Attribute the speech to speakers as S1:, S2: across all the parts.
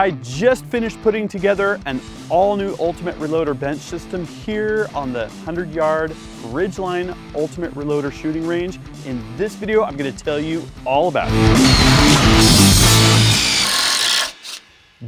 S1: I just finished putting together an all new Ultimate Reloader bench system here on the 100 yard Ridgeline Ultimate Reloader shooting range. In this video, I'm gonna tell you all about it.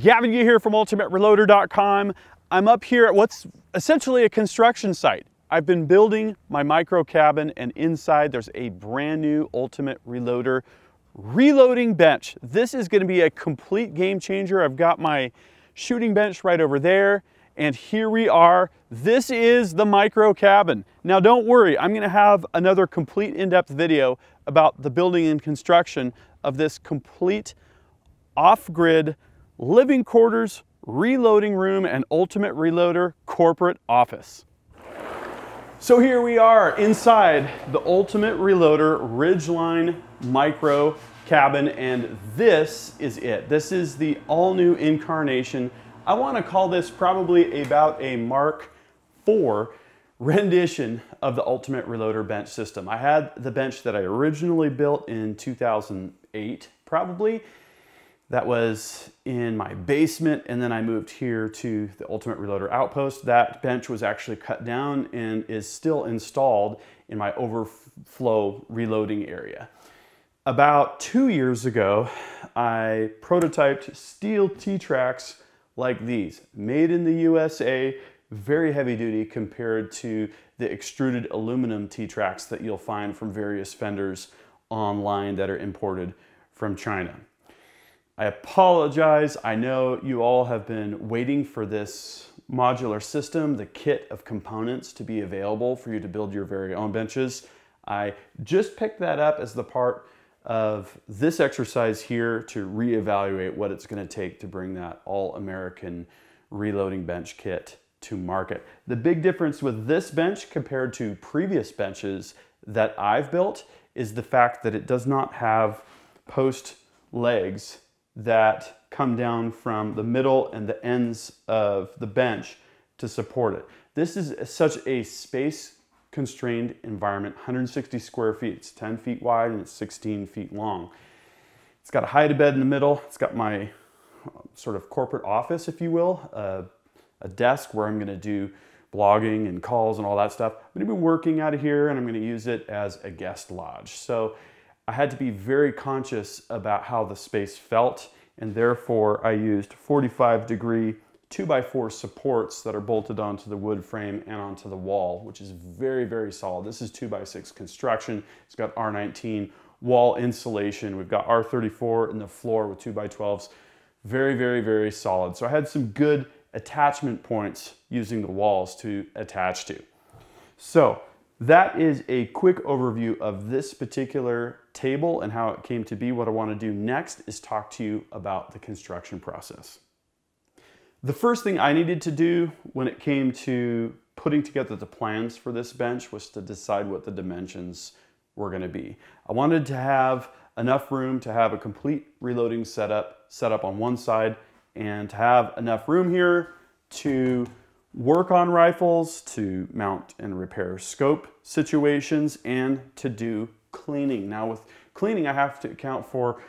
S1: Gavin Gear here from UltimateReloader.com. I'm up here at what's essentially a construction site. I've been building my micro cabin and inside there's a brand new Ultimate Reloader reloading bench. This is gonna be a complete game changer. I've got my shooting bench right over there and here we are. This is the micro cabin. Now don't worry, I'm gonna have another complete in-depth video about the building and construction of this complete off-grid living quarters, reloading room, and ultimate reloader corporate office. So here we are inside the Ultimate Reloader Ridgeline Micro Cabin, and this is it. This is the all new incarnation. I want to call this probably about a Mark IV rendition of the Ultimate Reloader bench system. I had the bench that I originally built in 2008, probably, that was in my basement and then I moved here to the Ultimate Reloader Outpost. That bench was actually cut down and is still installed in my overflow reloading area. About two years ago, I prototyped steel T-tracks like these, made in the USA, very heavy duty compared to the extruded aluminum T-tracks that you'll find from various vendors online that are imported from China. I apologize. I know you all have been waiting for this modular system, the kit of components to be available for you to build your very own benches. I just picked that up as the part of this exercise here to reevaluate what it's going to take to bring that all-American reloading bench kit to market. The big difference with this bench compared to previous benches that I've built is the fact that it does not have post legs that come down from the middle and the ends of the bench to support it. This is such a space constrained environment, 160 square feet. It's 10 feet wide and it's 16 feet long. It's got a hide bed in the middle. It's got my uh, sort of corporate office, if you will, uh, a desk where I'm gonna do blogging and calls and all that stuff. I'm gonna be working out of here and I'm gonna use it as a guest lodge. So I had to be very conscious about how the space felt and therefore I used 45 degree 2x4 supports that are bolted onto the wood frame and onto the wall, which is very, very solid. This is 2x6 construction. It's got R19 wall insulation. We've got R34 in the floor with 2x12s. Very, very, very solid. So I had some good attachment points using the walls to attach to. So that is a quick overview of this particular table and how it came to be. What I want to do next is talk to you about the construction process. The first thing I needed to do when it came to putting together the plans for this bench was to decide what the dimensions were going to be. I wanted to have enough room to have a complete reloading setup set up on one side and to have enough room here to work on rifles, to mount and repair scope situations, and to do cleaning. Now with cleaning, I have to account for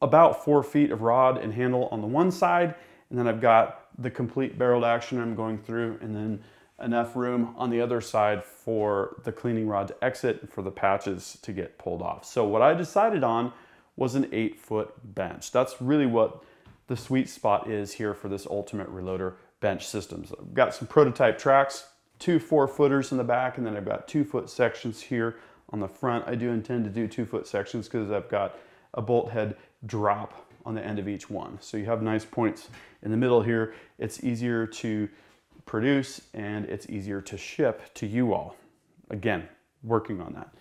S1: about four feet of rod and handle on the one side, and then I've got the complete barreled action I'm going through, and then enough room on the other side for the cleaning rod to exit for the patches to get pulled off. So what I decided on was an eight foot bench. That's really what the sweet spot is here for this Ultimate Reloader bench systems. I've got some prototype tracks, two four footers in the back, and then I've got two foot sections here on the front. I do intend to do two foot sections because I've got a bolt head drop on the end of each one. So you have nice points in the middle here. It's easier to produce and it's easier to ship to you all. Again, working on that.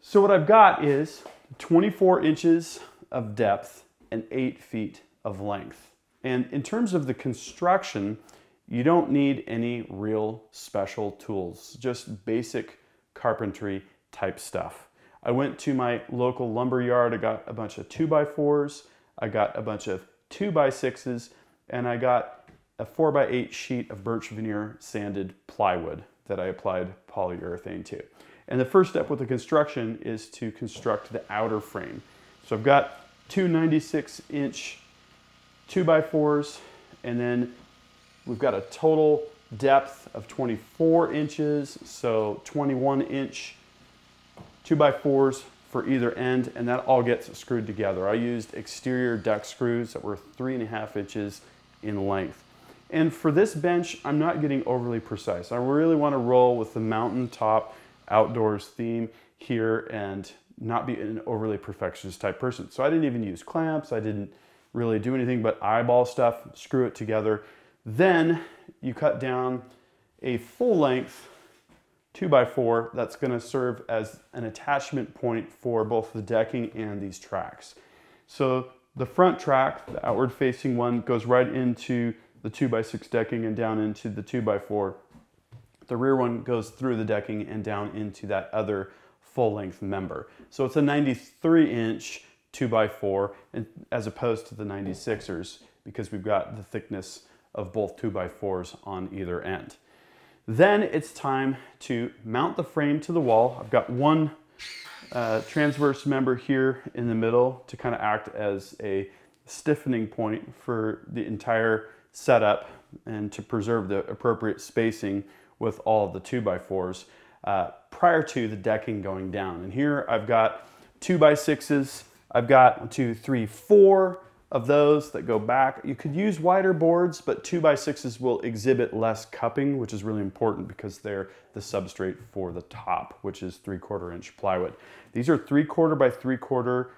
S1: So what I've got is 24 inches of depth and eight feet of length. And in terms of the construction, you don't need any real special tools, just basic carpentry type stuff. I went to my local lumber yard, I got a bunch of 2x4s, I got a bunch of 2x6s, and I got a 4x8 sheet of birch veneer sanded plywood that I applied polyurethane to. And the first step with the construction is to construct the outer frame. So I've got two 96 inch two by fours, and then we've got a total depth of 24 inches, so 21 inch two by fours for either end, and that all gets screwed together. I used exterior deck screws that were three and a half inches in length. And for this bench, I'm not getting overly precise. I really want to roll with the mountaintop outdoors theme here and not be an overly perfectionist type person. So I didn't even use clamps. I didn't really do anything but eyeball stuff, screw it together. Then you cut down a full length two by four that's gonna serve as an attachment point for both the decking and these tracks. So the front track, the outward facing one, goes right into the two by six decking and down into the two by four. The rear one goes through the decking and down into that other full length member. So it's a 93 inch two by four as opposed to the 96ers because we've got the thickness of both two by fours on either end. Then it's time to mount the frame to the wall. I've got one uh, transverse member here in the middle to kind of act as a stiffening point for the entire setup and to preserve the appropriate spacing with all of the 2x4s uh, prior to the decking going down. And here I've got 2x6s, I've got two, three, four of those that go back. You could use wider boards, but two by sixes will exhibit less cupping, which is really important because they're the substrate for the top, which is 3 quarter inch plywood. These are 3 quarter by 3 quarter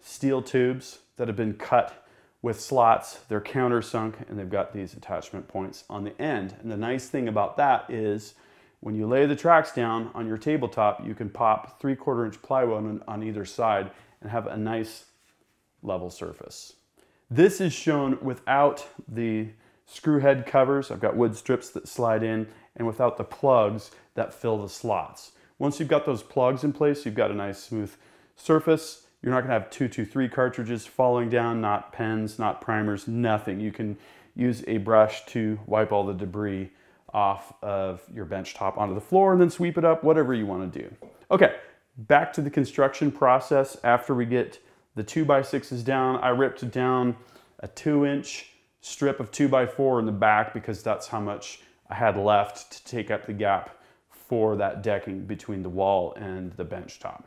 S1: steel tubes that have been cut with slots. They're countersunk and they've got these attachment points on the end. And the nice thing about that is when you lay the tracks down on your tabletop, you can pop three quarter inch plywood on, on either side and have a nice level surface. This is shown without the screw head covers. I've got wood strips that slide in and without the plugs that fill the slots. Once you've got those plugs in place, you've got a nice smooth surface. You're not gonna have 223 cartridges falling down, not pens, not primers, nothing. You can use a brush to wipe all the debris off of your bench top onto the floor and then sweep it up, whatever you wanna do. Okay, back to the construction process. After we get the two by sixes down, I ripped down a two inch strip of two by four in the back because that's how much I had left to take up the gap for that decking between the wall and the bench top.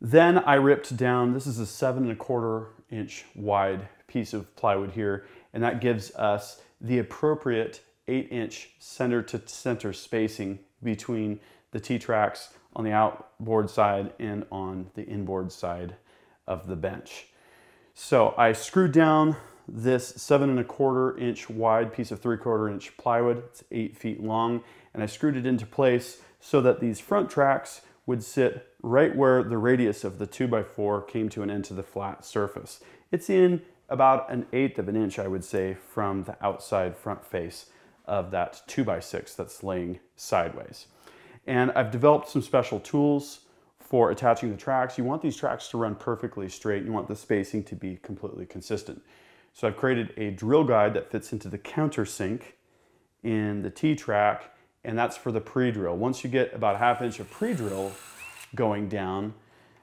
S1: Then I ripped down, this is a seven and a quarter inch wide piece of plywood here, and that gives us the appropriate eight inch center to center spacing between the T-tracks on the outboard side and on the inboard side of the bench. So I screwed down this seven and a quarter inch wide piece of three quarter inch plywood. It's eight feet long, and I screwed it into place so that these front tracks would sit right where the radius of the two by four came to an end to the flat surface. It's in about an eighth of an inch, I would say, from the outside front face of that two by six that's laying sideways. And I've developed some special tools for attaching the tracks. You want these tracks to run perfectly straight. You want the spacing to be completely consistent. So I've created a drill guide that fits into the countersink in the T-track and that's for the pre-drill. Once you get about a half inch of pre-drill going down,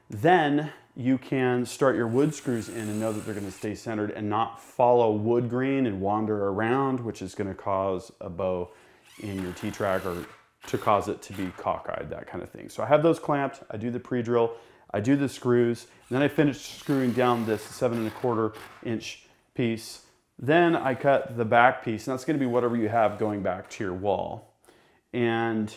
S1: then you can start your wood screws in and know that they're gonna stay centered and not follow wood grain and wander around, which is gonna cause a bow in your T-track or to cause it to be cockeyed, that kind of thing. So I have those clamped, I do the pre-drill, I do the screws, then I finish screwing down this seven and a quarter inch piece. Then I cut the back piece, and that's gonna be whatever you have going back to your wall and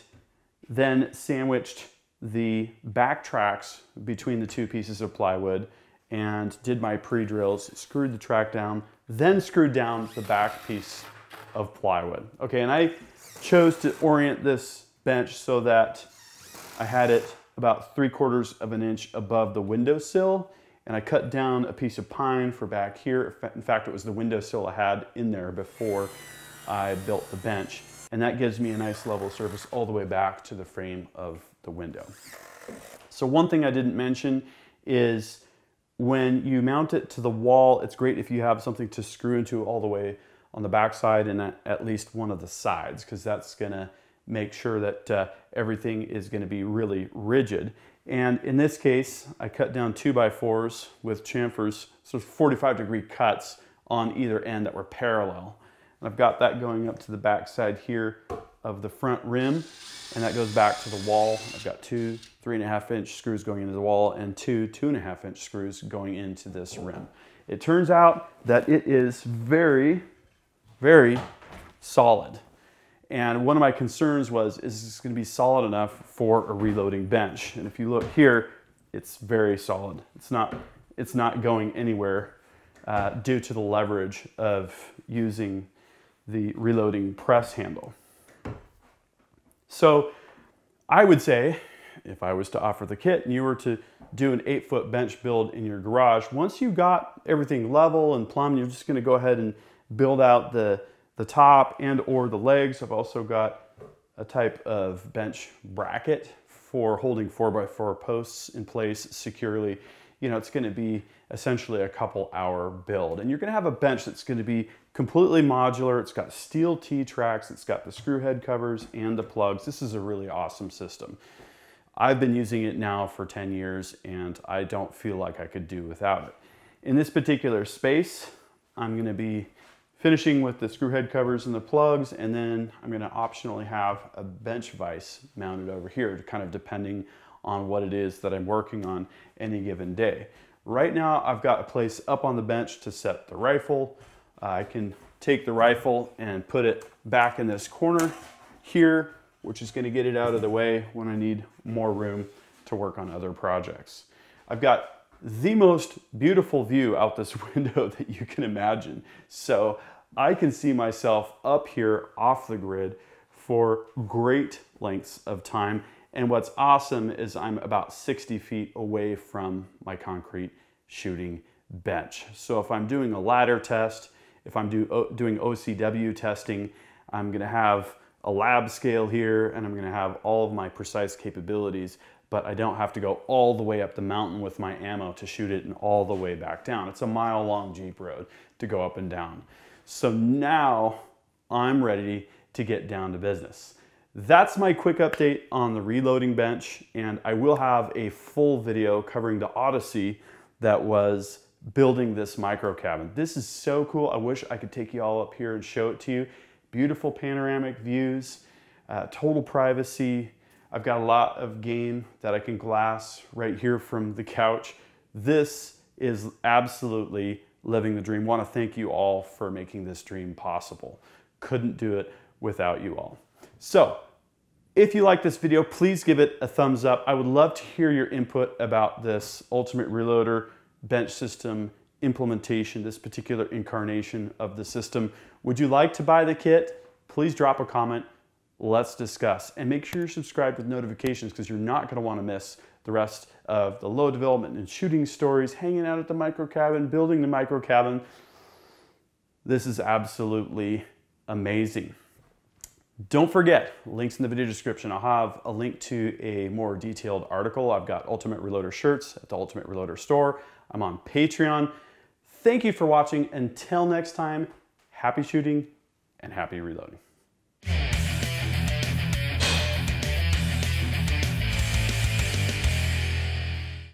S1: then sandwiched the back tracks between the two pieces of plywood and did my pre-drills, screwed the track down, then screwed down the back piece of plywood. Okay, and I chose to orient this bench so that I had it about three quarters of an inch above the windowsill and I cut down a piece of pine for back here. In fact, it was the windowsill I had in there before I built the bench and that gives me a nice level surface all the way back to the frame of the window. So one thing I didn't mention is when you mount it to the wall, it's great if you have something to screw into all the way on the back side and at, least one of the sides because that's gonna make sure that uh, everything is going to be really rigid. And in this case, I cut down two by fours with chamfers, so 45 degree cuts on either end that were parallel. And I've got that going up to the back side here of the front rim, and that goes back to the wall. I've got two three and a half inch screws going into the wall and two two and a half inch screws going into this rim. It turns out that it is very, very solid. And one of my concerns was, is this gonna be solid enough for a reloading bench? And if you look here, it's very solid. It's not, it's not going anywhere uh, due to the leverage of using the reloading press handle. So I would say, if I was to offer the kit and you were to do an eight foot bench build in your garage, once you got everything level and plumb, you're just gonna go ahead and build out the, the top and or the legs. I've also got a type of bench bracket for holding four by four posts in place securely. You know, it's gonna be essentially a couple hour build. And you're gonna have a bench that's gonna be completely modular. It's got steel T-tracks, it's got the screw head covers and the plugs. This is a really awesome system. I've been using it now for 10 years and I don't feel like I could do without it. In this particular space, I'm gonna be finishing with the screw head covers and the plugs, and then I'm gonna optionally have a bench vise mounted over here, kind of depending on what it is that I'm working on any given day. Right now, I've got a place up on the bench to set the rifle. Uh, I can take the rifle and put it back in this corner here, which is gonna get it out of the way when I need more room to work on other projects. I've got the most beautiful view out this window that you can imagine. So I can see myself up here off the grid for great lengths of time and what's awesome is I'm about 60 feet away from my concrete shooting bench. So if I'm doing a ladder test, if I'm do, doing OCW testing, I'm gonna have a lab scale here and I'm gonna have all of my precise capabilities, but I don't have to go all the way up the mountain with my ammo to shoot it and all the way back down. It's a mile long Jeep road to go up and down. So now I'm ready to get down to business. That's my quick update on the reloading bench and I will have a full video covering the Odyssey that was building this micro cabin. This is so cool. I wish I could take you all up here and show it to you. Beautiful panoramic views, uh, total privacy. I've got a lot of game that I can glass right here from the couch. This is absolutely living the dream. Want to thank you all for making this dream possible. Couldn't do it without you all. So if you like this video, please give it a thumbs up. I would love to hear your input about this Ultimate Reloader bench system implementation, this particular incarnation of the system. Would you like to buy the kit? Please drop a comment. Let's discuss. And make sure you're subscribed with notifications because you're not going to want to miss the rest of the load development and shooting stories, hanging out at the micro cabin, building the micro cabin. This is absolutely amazing. Don't forget, links in the video description. I'll have a link to a more detailed article. I've got Ultimate Reloader shirts at the Ultimate Reloader store. I'm on Patreon. Thank you for watching. Until next time, happy shooting and happy reloading.